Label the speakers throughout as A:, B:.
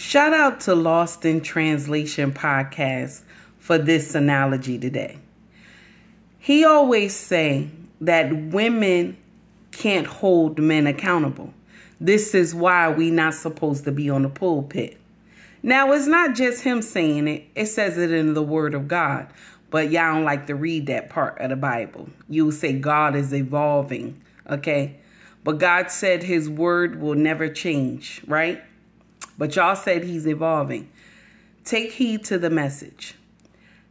A: Shout out to Lost in Translation podcast for this analogy today. He always say that women can't hold men accountable. This is why we not supposed to be on the pulpit. Now it's not just him saying it, it says it in the word of God. But y'all don't like to read that part of the Bible. You say God is evolving, okay? But God said his word will never change, right? But y'all said he's evolving. Take heed to the message.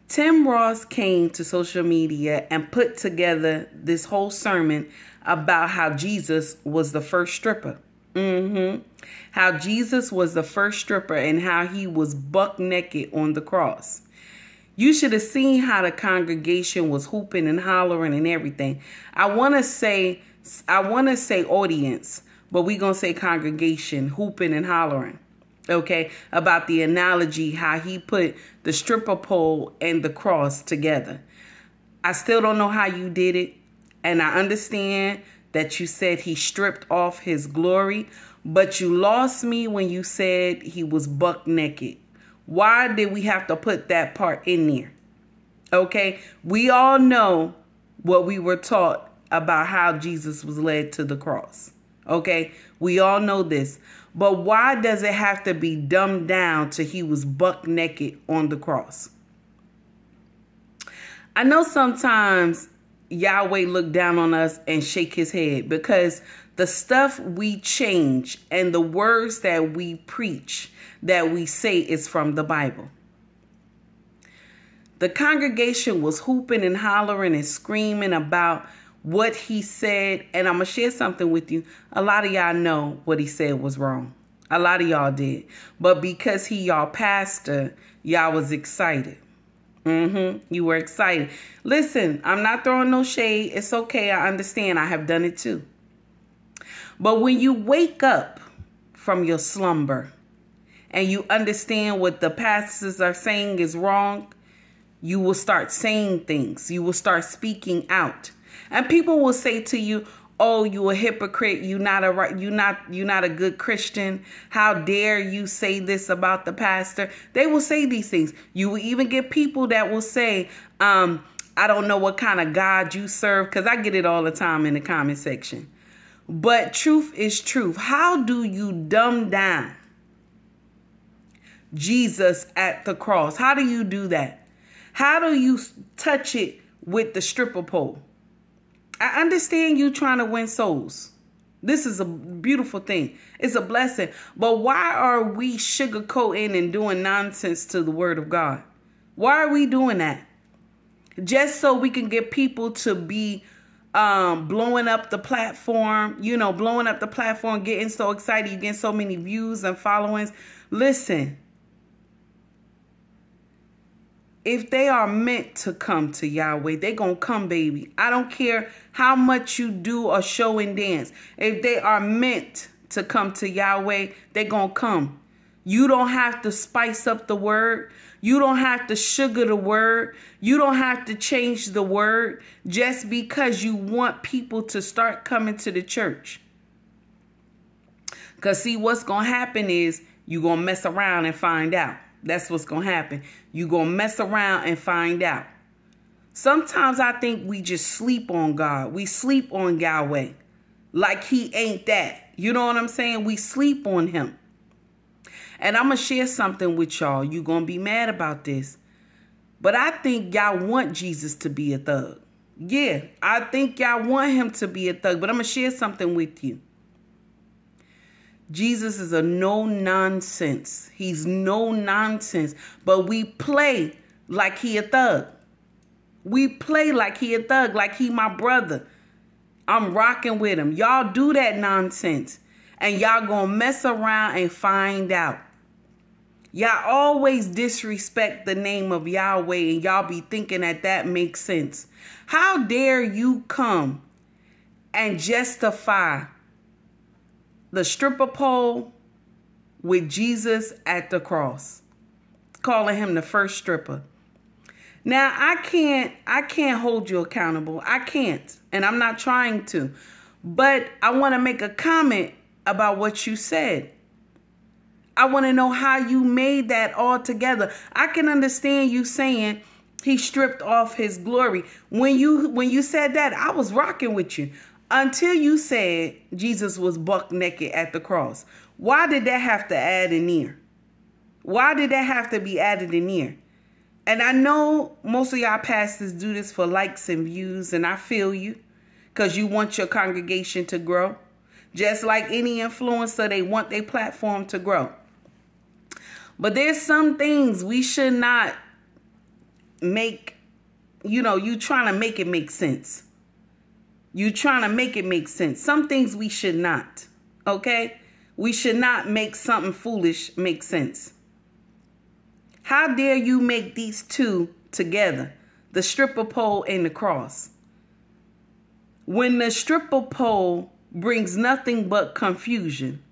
A: Tim Ross came to social media and put together this whole sermon about how Jesus was the first stripper. Mm-hmm. How Jesus was the first stripper and how he was buck naked on the cross. You should have seen how the congregation was hooping and hollering and everything. I want to say, I want to say audience, but we gonna say congregation hooping and hollering okay, about the analogy how he put the stripper pole and the cross together. I still don't know how you did it, and I understand that you said he stripped off his glory, but you lost me when you said he was buck naked. Why did we have to put that part in there? Okay, we all know what we were taught about how Jesus was led to the cross. Okay, we all know this. But why does it have to be dumbed down to he was buck naked on the cross? I know sometimes Yahweh look down on us and shake his head because the stuff we change and the words that we preach that we say is from the Bible. The congregation was hooping and hollering and screaming about what he said. And I'm going to share something with you. A lot of y'all know what he said was wrong. A lot of y'all did. But because he y'all pastor, y'all was excited. Mm-hmm. You were excited. Listen, I'm not throwing no shade. It's okay. I understand. I have done it too. But when you wake up from your slumber and you understand what the pastors are saying is wrong, you will start saying things. You will start speaking out. And people will say to you, "Oh, you a hypocrite. You not a. You not you not a good Christian. How dare you say this about the pastor?" They will say these things. You will even get people that will say, um, "I don't know what kind of God you serve," because I get it all the time in the comment section. But truth is truth. How do you dumb down Jesus at the cross? How do you do that? How do you touch it with the stripper pole? I understand you trying to win souls. This is a beautiful thing. It's a blessing. But why are we sugarcoating and doing nonsense to the word of God? Why are we doing that? Just so we can get people to be um, blowing up the platform, you know, blowing up the platform, getting so excited, you get so many views and followings. Listen, if they are meant to come to Yahweh, they going to come, baby. I don't care how much you do or show and dance. If they are meant to come to Yahweh, they going to come. You don't have to spice up the word. You don't have to sugar the word. You don't have to change the word just because you want people to start coming to the church. Because see, what's going to happen is you're going to mess around and find out. That's what's going to happen. You're going to mess around and find out. Sometimes I think we just sleep on God. We sleep on Yahweh like he ain't that. You know what I'm saying? We sleep on him. And I'm going to share something with y'all. You're going to be mad about this. But I think y'all want Jesus to be a thug. Yeah, I think y'all want him to be a thug. But I'm going to share something with you. Jesus is a no nonsense. He's no nonsense. But we play like he a thug. We play like he a thug, like he my brother. I'm rocking with him. Y'all do that nonsense. And y'all gonna mess around and find out. Y'all always disrespect the name of Yahweh and y'all be thinking that that makes sense. How dare you come and justify the stripper pole with Jesus at the cross, calling him the first stripper. Now, I can't I can't hold you accountable. I can't, and I'm not trying to. But I want to make a comment about what you said. I want to know how you made that all together. I can understand you saying he stripped off his glory. When you when you said that, I was rocking with you until you said Jesus was buck naked at the cross. Why did that have to add in here? Why did that have to be added in here? And I know most of y'all pastors do this for likes and views, and I feel you because you want your congregation to grow. Just like any influencer, they want their platform to grow. But there's some things we should not make, you know, you trying to make it make sense. You trying to make it make sense. Some things we should not. Okay? We should not make something foolish make sense. How dare you make these two together? The stripper pole and the cross. When the stripper pole brings nothing but confusion.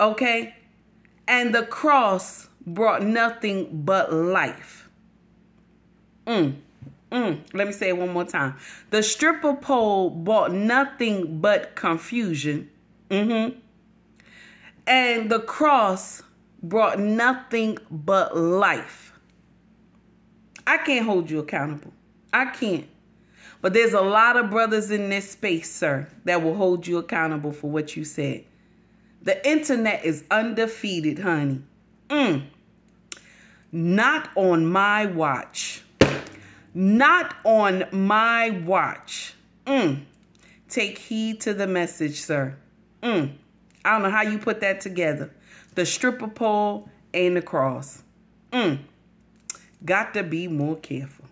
A: Okay? And the cross brought nothing but life. Mm. Mm, let me say it one more time. The stripper pole brought nothing but confusion. Mm-hmm. And the cross brought nothing but life. I can't hold you accountable. I can't. But there's a lot of brothers in this space, sir, that will hold you accountable for what you said. The internet is undefeated, honey. Mm. Not on my watch. Not on my watch. Mm. Take heed to the message, sir. Mm. I don't know how you put that together. The stripper pole and the cross. Mm. Got to be more careful.